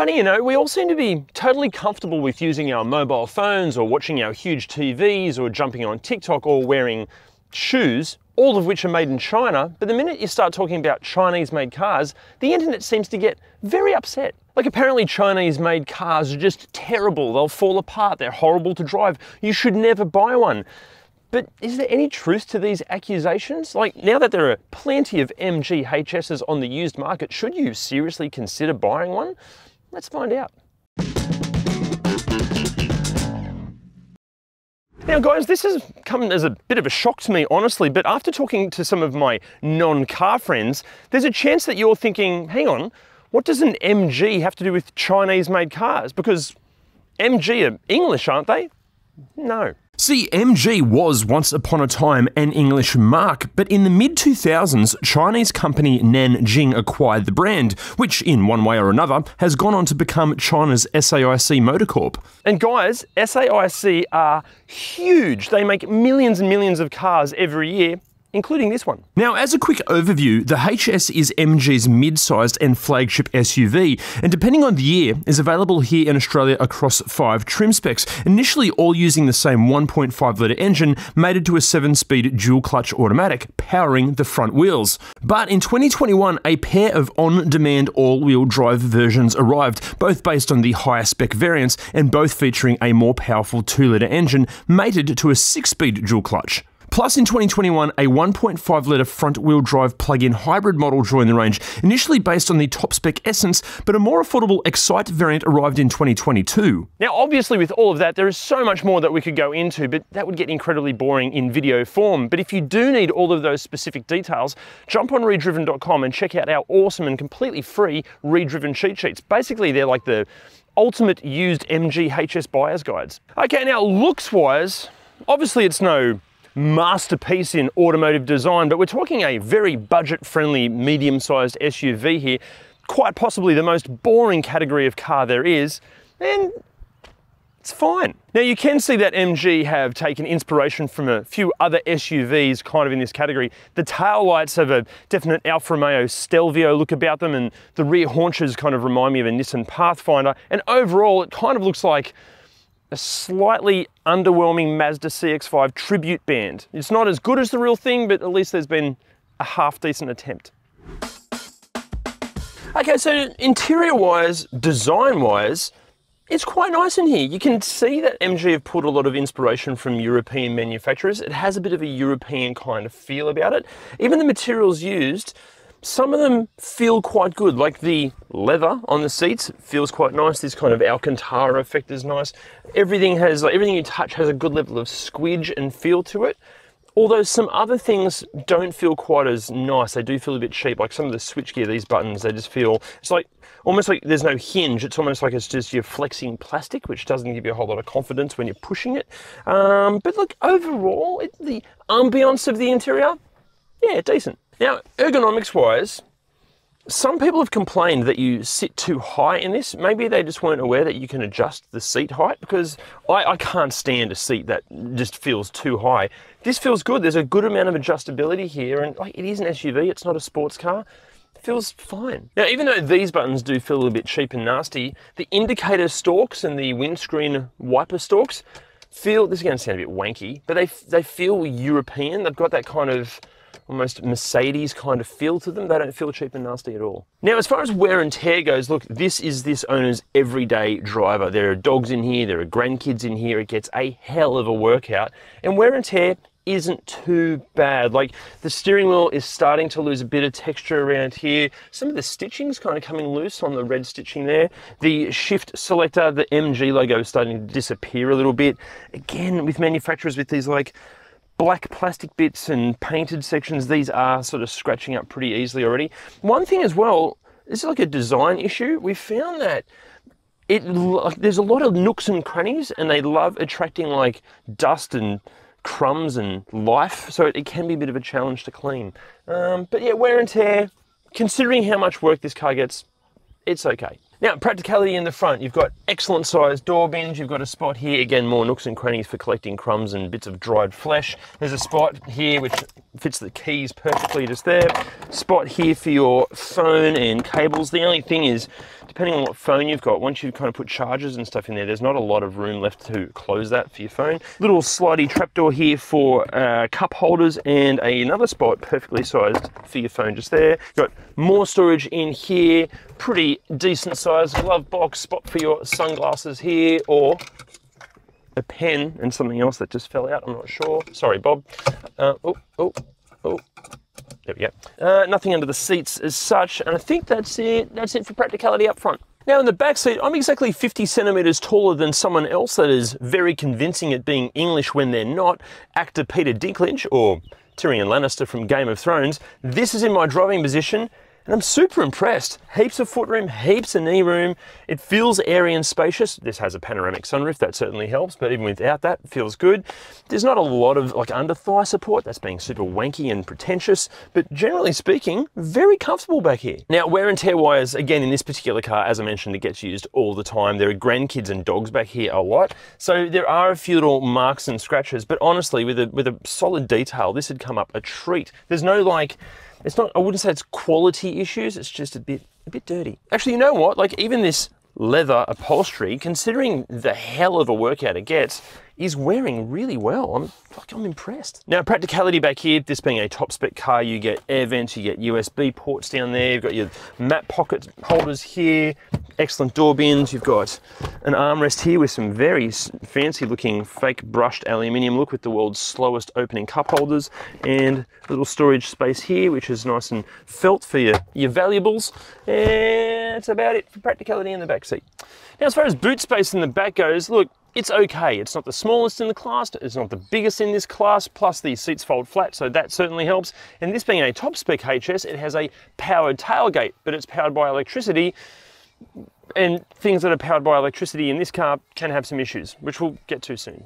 Funny, you know, we all seem to be totally comfortable with using our mobile phones or watching our huge TVs or jumping on TikTok or wearing shoes, all of which are made in China. But the minute you start talking about Chinese made cars, the internet seems to get very upset. Like apparently Chinese made cars are just terrible, they'll fall apart, they're horrible to drive, you should never buy one. But is there any truth to these accusations? Like, now that there are plenty of MG HSs on the used market, should you seriously consider buying one? Let's find out. Now guys, this has come as a bit of a shock to me, honestly, but after talking to some of my non-car friends, there's a chance that you're thinking, hang on, what does an MG have to do with Chinese made cars? Because MG are English, aren't they? No. See, MG was once upon a time an English marque, but in the mid 2000s, Chinese company Nanjing acquired the brand, which in one way or another has gone on to become China's SAIC Motor Corp. And guys, SAIC are huge. They make millions and millions of cars every year, including this one. Now, as a quick overview, the HS is MG's mid-sized and flagship SUV, and depending on the year, is available here in Australia across five trim specs, initially all using the same 1.5-litre engine mated to a 7-speed dual-clutch automatic, powering the front wheels. But in 2021, a pair of on-demand all-wheel drive versions arrived, both based on the higher spec variants, and both featuring a more powerful 2-litre engine mated to a 6-speed dual-clutch. Plus, in 2021, a 1.5 litre front wheel drive plug in hybrid model joined the range, initially based on the top spec Essence, but a more affordable Excite variant arrived in 2022. Now, obviously, with all of that, there is so much more that we could go into, but that would get incredibly boring in video form. But if you do need all of those specific details, jump on redriven.com and check out our awesome and completely free redriven cheat sheets. Basically, they're like the ultimate used MG HS buyer's guides. Okay, now looks wise, obviously it's no masterpiece in automotive design, but we're talking a very budget-friendly, medium-sized SUV here, quite possibly the most boring category of car there is, and it's fine. Now you can see that MG have taken inspiration from a few other SUVs kind of in this category. The tail lights have a definite Alfa Romeo Stelvio look about them and the rear haunches kind of remind me of a Nissan Pathfinder. And overall, it kind of looks like a slightly underwhelming Mazda CX-5 tribute band. It's not as good as the real thing, but at least there's been a half decent attempt. Okay, so interior-wise, design-wise, it's quite nice in here. You can see that MG have pulled a lot of inspiration from European manufacturers. It has a bit of a European kind of feel about it. Even the materials used, some of them feel quite good, like the leather on the seats feels quite nice. This kind of Alcantara effect is nice. Everything has, like, everything you touch has a good level of squidge and feel to it. Although some other things don't feel quite as nice. They do feel a bit cheap. Like some of the switchgear, these buttons, they just feel, it's like, almost like there's no hinge. It's almost like it's just you're flexing plastic, which doesn't give you a whole lot of confidence when you're pushing it. Um, but look, overall, it, the ambience of the interior, yeah, decent. Now, ergonomics wise, some people have complained that you sit too high in this. Maybe they just weren't aware that you can adjust the seat height because I, I, can't stand a seat that just feels too high. This feels good. There's a good amount of adjustability here and like it is an SUV, it's not a sports car. Feels fine. Now, even though these buttons do feel a little bit cheap and nasty, the indicator stalks and the windscreen wiper stalks feel, this is going to sound a bit wanky, but they, they feel European. They've got that kind of almost Mercedes kind of feel to them. They don't feel cheap and nasty at all. Now, as far as wear and tear goes, look, this is this owner's everyday driver. There are dogs in here, there are grandkids in here. It gets a hell of a workout. And wear and tear isn't too bad. Like the steering wheel is starting to lose a bit of texture around here. Some of the stitching's kind of coming loose on the red stitching there. The shift selector, the MG logo is starting to disappear a little bit. Again, with manufacturers with these like black plastic bits and painted sections, these are sort of scratching up pretty easily already. One thing as well, this is like a design issue. We found that it like, there's a lot of nooks and crannies and they love attracting like dust and crumbs and life, so it, can be a bit of a challenge to clean. Um, but yeah, wear and tear, considering how much work this car gets, it's okay. Now, practicality in the front, you've got excellent sized door bins, you've got a spot here, again, more nooks and crannies for collecting crumbs and bits of dried flesh. There's a spot here which fits the keys perfectly just there. Spot here for your phone and cables. The only thing is, depending on what phone you've got, once you kind of put chargers and stuff in there, there's not a lot of room left to close that for your phone. Little slidey trapdoor here for uh, cup holders and another spot perfectly sized for your phone just there. Got more storage in here, pretty decent sized glove box spot for your sunglasses here or a pen and something else that just fell out. I'm not sure. Sorry, Bob. Uh, oh, oh, oh. There we go. Uh, nothing under the seats as such, and I think that's it. That's it for practicality up front. Now in the back seat, I'm exactly 50 centimetres taller than someone else that is very convincing at being English when they're not, actor Peter Dinklage, or Tyrion Lannister from Game of Thrones. This is in my driving position, and I'm super impressed. Heaps of footroom, heaps of knee room. It feels airy and spacious. This has a panoramic sunroof, that certainly helps, but even without that, feels good. There's not a lot of like under thigh support, that's being super wanky and pretentious, but generally speaking, very comfortable back here. Now, wear and tear wise, again, in this particular car, as I mentioned, it gets used all the time. There are grandkids and dogs back here a lot. So there are a few little marks and scratches, but honestly, with a, with a solid detail, this had come up a treat. There's no like, it's not, I wouldn't say it's quality issues, it's just a bit, a bit dirty. Actually, you know what? Like even this leather upholstery, considering the hell of a workout it gets, is wearing really well. I'm I'm impressed. Now, practicality back here, this being a top spec car, you get air vents, you get USB ports down there, you've got your map pocket holders here, excellent door bins, you've got an armrest here with some very fancy looking fake brushed aluminium look with the world's slowest opening cup holders, and little storage space here, which is nice and felt for your, your valuables. And that's about it for practicality in the back seat. Now, as far as boot space in the back goes, look, it's okay. It's not the smallest in the class, it's not the biggest in this class, plus the seats fold flat, so that certainly helps. And this being a top spec HS, it has a powered tailgate, but it's powered by electricity. And things that are powered by electricity in this car can have some issues, which we'll get to soon.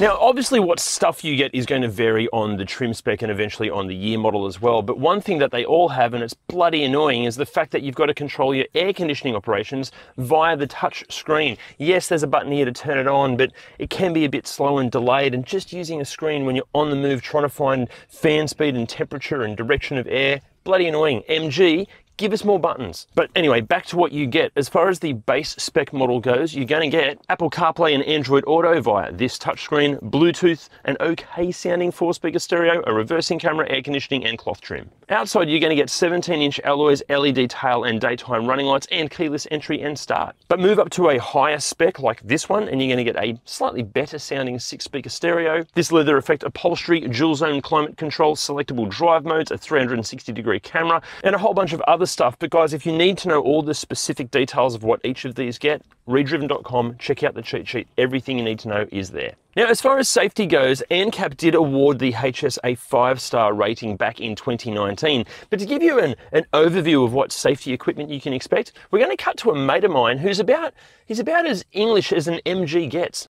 Now, obviously what stuff you get is going to vary on the trim spec and eventually on the year model as well. But one thing that they all have, and it's bloody annoying, is the fact that you've got to control your air conditioning operations via the touch screen. Yes, there's a button here to turn it on, but it can be a bit slow and delayed. And just using a screen when you're on the move trying to find fan speed and temperature and direction of air, bloody annoying. MG give us more buttons. But anyway, back to what you get. As far as the base spec model goes, you're going to get Apple CarPlay and Android Auto via this touchscreen, Bluetooth, an okay sounding four speaker stereo, a reversing camera, air conditioning, and cloth trim. Outside, you're going to get 17 inch alloys, LED tail and daytime running lights, and keyless entry and start. But move up to a higher spec like this one, and you're going to get a slightly better sounding six speaker stereo. This leather effect upholstery, dual zone climate control, selectable drive modes, a 360 degree camera, and a whole bunch of other this stuff. But guys, if you need to know all the specific details of what each of these get, redriven.com, check out the cheat sheet. Everything you need to know is there. Now, as far as safety goes, ANCAP did award the HS a five-star rating back in 2019. But to give you an, an overview of what safety equipment you can expect, we're going to cut to a mate of mine who's about, he's about as English as an MG gets.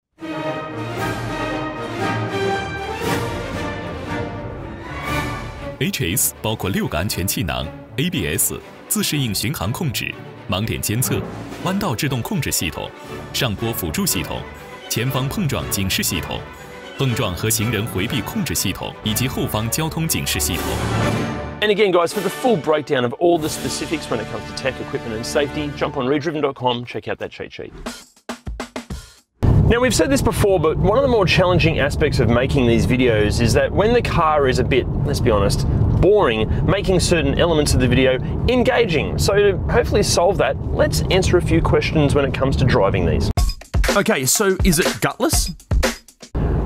HS 包括六个安全气囊。ABS、自适应巡航控制、盲点监测、弯道制动控制系统、上坡辅助系统、前方碰撞警示系统、碰撞和行人回避控制系统以及后方交通警示系统。And again, guys, for the full breakdown of all the specifics when it comes to tech, equipment, and safety, jump on redriven.com, check out that cheat sheet. Now we've said this before, but one of the more challenging aspects of making these videos is that when the car is a bit, let's be honest, boring, making certain elements of the video engaging. So to hopefully solve that, let's answer a few questions when it comes to driving these. Okay, so is it gutless?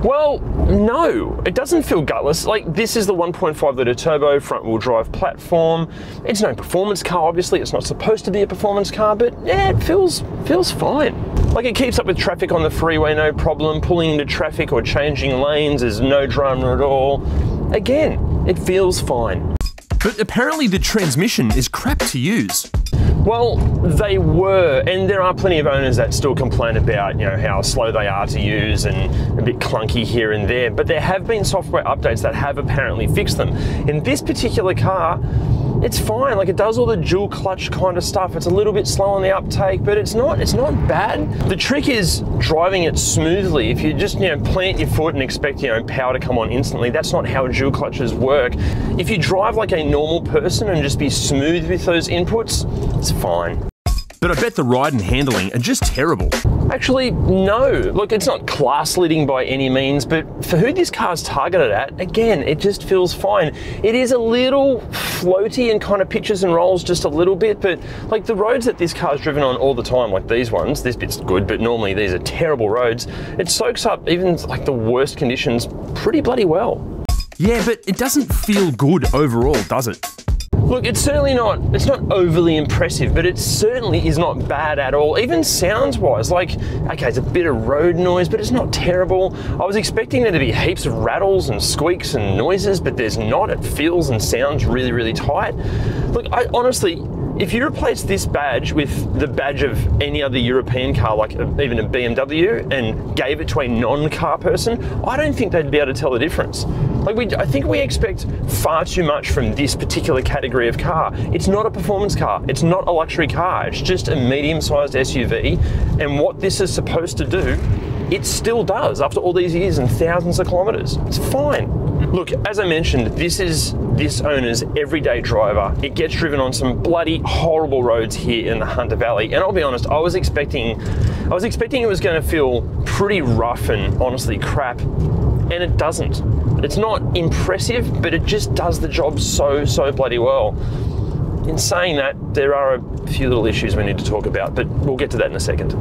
Well, no, it doesn't feel gutless. Like this is the 1.5 litre turbo front wheel drive platform. It's no performance car, obviously. It's not supposed to be a performance car, but yeah, it feels feels fine. Like it keeps up with traffic on the freeway, no problem. Pulling into traffic or changing lanes is no drama at all. Again, it feels fine. But apparently the transmission is crap to use. Well, they were, and there are plenty of owners that still complain about, you know, how slow they are to use and a bit clunky here and there. But there have been software updates that have apparently fixed them. In this particular car, it's fine. Like it does all the dual clutch kind of stuff. It's a little bit slow on the uptake, but it's not it's not bad. The trick is driving it smoothly. If you just you know plant your foot and expect you know power to come on instantly, that's not how dual clutches work. If you drive like a normal person and just be smooth with those inputs, it's fine but I bet the ride and handling are just terrible. Actually, no. Look, it's not class leading by any means, but for who this car's targeted at, again, it just feels fine. It is a little floaty and kind of pitches and rolls just a little bit, but like the roads that this car's driven on all the time, like these ones, this bit's good, but normally these are terrible roads, it soaks up even like the worst conditions pretty bloody well. Yeah, but it doesn't feel good overall, does it? Look, it's certainly not, it's not overly impressive, but it certainly is not bad at all, even sounds wise. Like, okay, it's a bit of road noise, but it's not terrible. I was expecting there to be heaps of rattles and squeaks and noises, but there's not. It feels and sounds really, really tight. Look, I honestly, if you replace this badge with the badge of any other European car, like even a BMW, and gave it to a non-car person, I don't think they'd be able to tell the difference. Like we, I think we expect far too much from this particular category of car. It's not a performance car. It's not a luxury car. It's just a medium-sized SUV, and what this is supposed to do, it still does after all these years and thousands of kilometers. It's fine. Look, as I mentioned, this is this owner's everyday driver. It gets driven on some bloody horrible roads here in the Hunter Valley. And I'll be honest, I was expecting I was expecting it was going to feel pretty rough and honestly crap. And it doesn't. It's not impressive, but it just does the job so, so bloody well. In saying that, there are a few little issues we need to talk about, but we'll get to that in a second.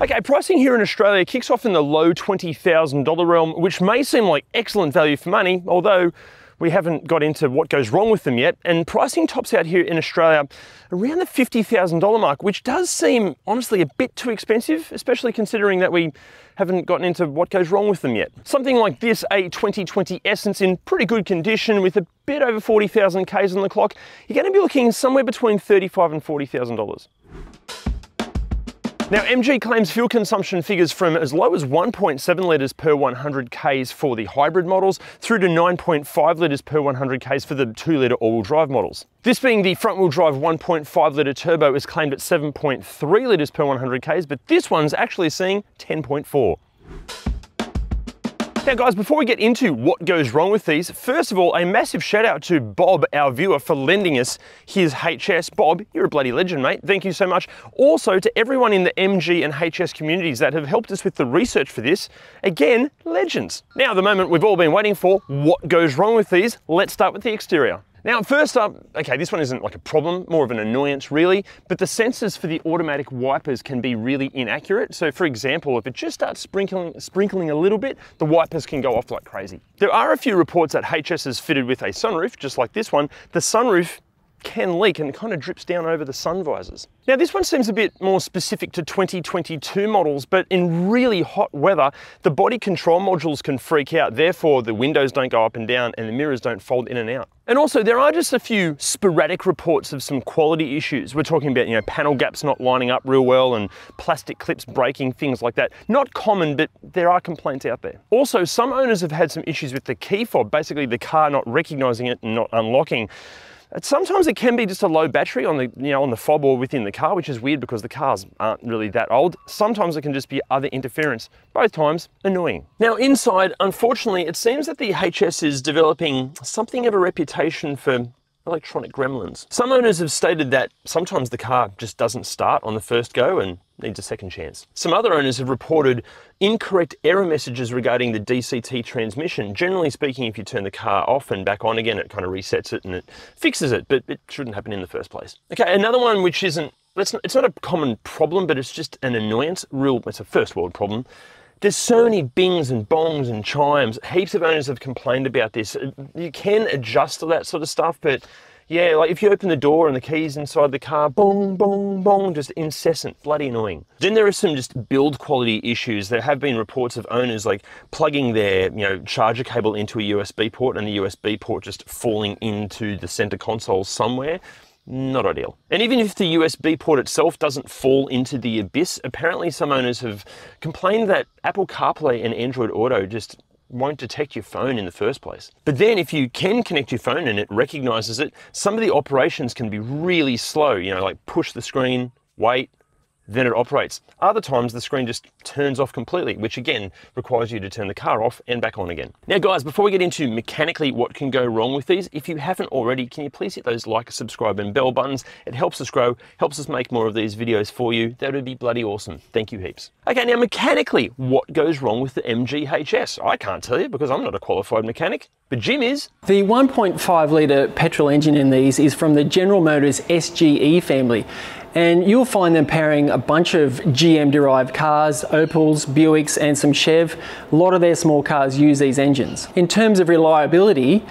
Okay, pricing here in Australia kicks off in the low $20,000 realm, which may seem like excellent value for money, although we haven't got into what goes wrong with them yet. And pricing tops out here in Australia around the $50,000 mark, which does seem honestly a bit too expensive, especially considering that we haven't gotten into what goes wrong with them yet. Something like this, a 2020 Essence in pretty good condition with a bit over 40,000 Ks on the clock, you're going to be looking somewhere between $35,000 and $40,000. Now, MG claims fuel consumption figures from as low as 1.7 litres per 100 Ks for the hybrid models through to 9.5 litres per 100 Ks for the 2 litre all-wheel drive models. This being the front-wheel drive 1.5 litre turbo is claimed at 7.3 litres per 100 Ks, but this one's actually seeing 10.4. Now guys, before we get into what goes wrong with these, first of all, a massive shout out to Bob, our viewer, for lending us his HS. Bob, you're a bloody legend, mate. Thank you so much. Also to everyone in the MG and HS communities that have helped us with the research for this. Again, legends. Now the moment we've all been waiting for, what goes wrong with these? Let's start with the exterior. Now, first up, okay, this one isn't like a problem, more of an annoyance really, but the sensors for the automatic wipers can be really inaccurate. So for example, if it just starts sprinkling, sprinkling a little bit, the wipers can go off like crazy. There are a few reports that HS is fitted with a sunroof, just like this one. The sunroof can leak and kind of drips down over the sun visors. Now this one seems a bit more specific to 2022 models, but in really hot weather, the body control modules can freak out. Therefore, the windows don't go up and down and the mirrors don't fold in and out. And also there are just a few sporadic reports of some quality issues. We're talking about, you know, panel gaps not lining up real well and plastic clips breaking, things like that. Not common, but there are complaints out there. Also, some owners have had some issues with the key fob, basically the car not recognizing it and not unlocking. Sometimes it can be just a low battery on the, you know, on the fob or within the car, which is weird because the cars aren't really that old. Sometimes it can just be other interference. Both times, annoying. Now inside, unfortunately, it seems that the HS is developing something of a reputation for electronic gremlins. Some owners have stated that sometimes the car just doesn't start on the first go and needs a second chance. Some other owners have reported incorrect error messages regarding the DCT transmission. Generally speaking, if you turn the car off and back on again, it kind of resets it and it fixes it, but it shouldn't happen in the first place. Okay, another one which isn't, it's not a common problem, but it's just an annoyance, real, it's a first world problem. There's so many bings and bongs and chimes. Heaps of owners have complained about this. You can adjust all that sort of stuff, but yeah, like if you open the door and the keys inside the car, boom, boom, boom, just incessant, bloody annoying. Then there are some just build quality issues. There have been reports of owners like plugging their, you know, charger cable into a USB port and the USB port just falling into the center console somewhere not ideal. And even if the USB port itself doesn't fall into the abyss, apparently some owners have complained that Apple CarPlay and Android Auto just won't detect your phone in the first place. But then if you can connect your phone and it recognizes it, some of the operations can be really slow, you know, like push the screen, wait, then it operates. Other times the screen just turns off completely, which again requires you to turn the car off and back on again. Now guys, before we get into mechanically what can go wrong with these, if you haven't already, can you please hit those like, subscribe and bell buttons? It helps us grow, helps us make more of these videos for you. That would be bloody awesome. Thank you heaps. Okay, now mechanically, what goes wrong with the MGHS? I can't tell you because I'm not a qualified mechanic, but Jim is. The 1.5 litre petrol engine in these is from the General Motors SGE family and you'll find them powering a bunch of GM derived cars, Opels, Buicks and some Chev. A lot of their small cars use these engines. In terms of reliability,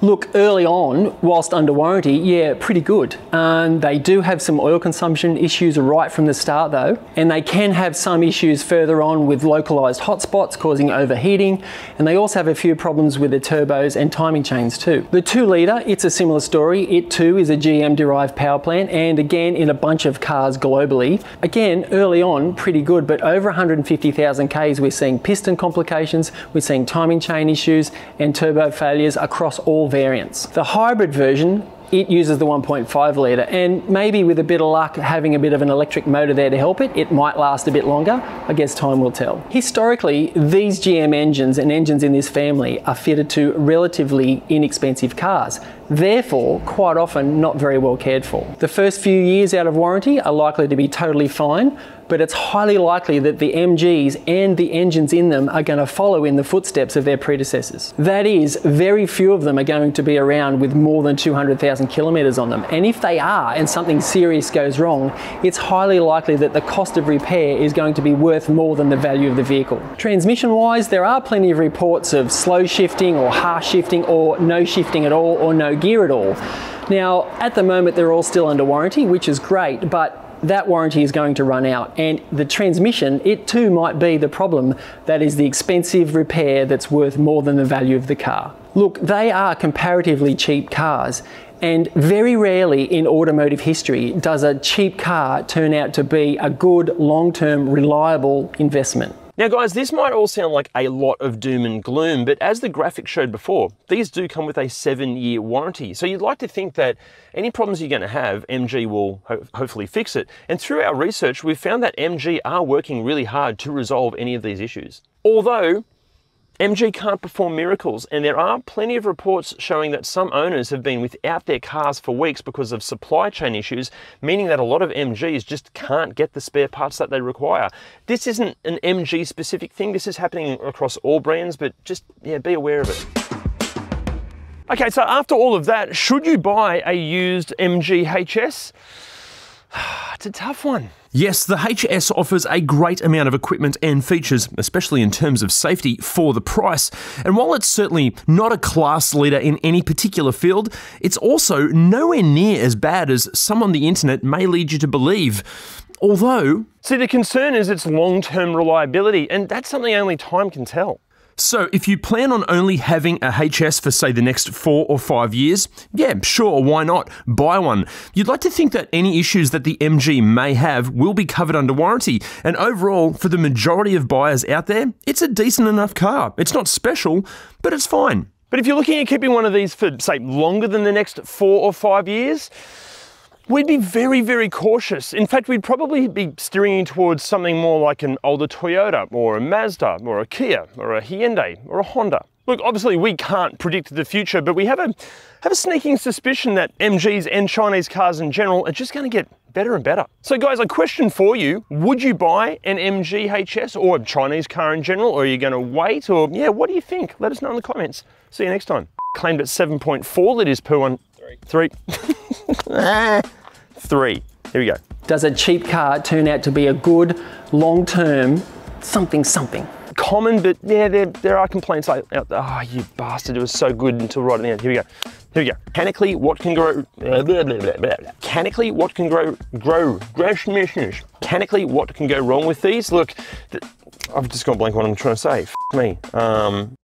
Look, early on, whilst under warranty, yeah, pretty good. Um, they do have some oil consumption issues right from the start though, and they can have some issues further on with localized hotspots causing overheating, and they also have a few problems with the turbos and timing chains too. The two litre, it's a similar story. It too is a GM derived power plant, and again, in a bunch of cars globally. Again, early on, pretty good, but over 150,000 Ks, we're seeing piston complications, we're seeing timing chain issues, and turbo failures across all variants. The hybrid version it uses the 1.5 litre and maybe with a bit of luck having a bit of an electric motor there to help it, it might last a bit longer. I guess time will tell. Historically, these GM engines and engines in this family are fitted to relatively inexpensive cars therefore quite often not very well cared for. The first few years out of warranty are likely to be totally fine, but it's highly likely that the MGs and the engines in them are going to follow in the footsteps of their predecessors. That is, very few of them are going to be around with more than 200,000 kilometres on them. And if they are and something serious goes wrong, it's highly likely that the cost of repair is going to be worth more than the value of the vehicle. Transmission wise, there are plenty of reports of slow shifting or harsh shifting or no shifting at all or no gear at all. Now, at the moment, they're all still under warranty, which is great, but that warranty is going to run out. And the transmission it too might be the problem that is the expensive repair that's worth more than the value of the car. Look they are comparatively cheap cars and very rarely in automotive history does a cheap car turn out to be a good long-term reliable investment now guys, this might all sound like a lot of doom and gloom, but as the graphic showed before, these do come with a seven year warranty. So you'd like to think that any problems you're gonna have, MG will ho hopefully fix it. And through our research, we've found that MG are working really hard to resolve any of these issues. Although MG can't perform miracles, and there are plenty of reports showing that some owners have been without their cars for weeks because of supply chain issues, meaning that a lot of MGs just can't get the spare parts that they require. This isn't an MG specific thing, this is happening across all brands, but just yeah, be aware of it. Okay, so after all of that, should you buy a used MG HS? It's a tough one. Yes, the HS offers a great amount of equipment and features, especially in terms of safety, for the price. And while it's certainly not a class leader in any particular field, it's also nowhere near as bad as some on the internet may lead you to believe. Although. See, the concern is its long term reliability, and that's something only time can tell. So, if you plan on only having a HS for, say, the next four or five years, yeah, sure, why not? Buy one. You'd like to think that any issues that the MG may have will be covered under warranty. And overall, for the majority of buyers out there, it's a decent enough car. It's not special, but it's fine. But if you're looking at keeping one of these for, say, longer than the next four or five years, we'd be very, very cautious. In fact, we'd probably be steering towards something more like an older Toyota or a Mazda or a Kia or a Hyundai or a Honda. Look, obviously we can't predict the future, but we have a, have a sneaking suspicion that MGs and Chinese cars in general are just gonna get better and better. So guys, a question for you, would you buy an MG HS or a Chinese car in general, or are you gonna wait, or yeah, what do you think? Let us know in the comments. See you next time. Claimed at 7.4 litres per one. Three. Three. three. Here we go. Does a cheap car turn out to be a good long-term something something? Common, but yeah, there, there are complaints like, oh, you bastard, it was so good until right at the end. Here we go. Here we go. Mechanically, what can grow? Mechanically, what can grow? Grow. Mechanically, what can go wrong with these? Look, I've just got blank what I'm trying to say. F me. Um,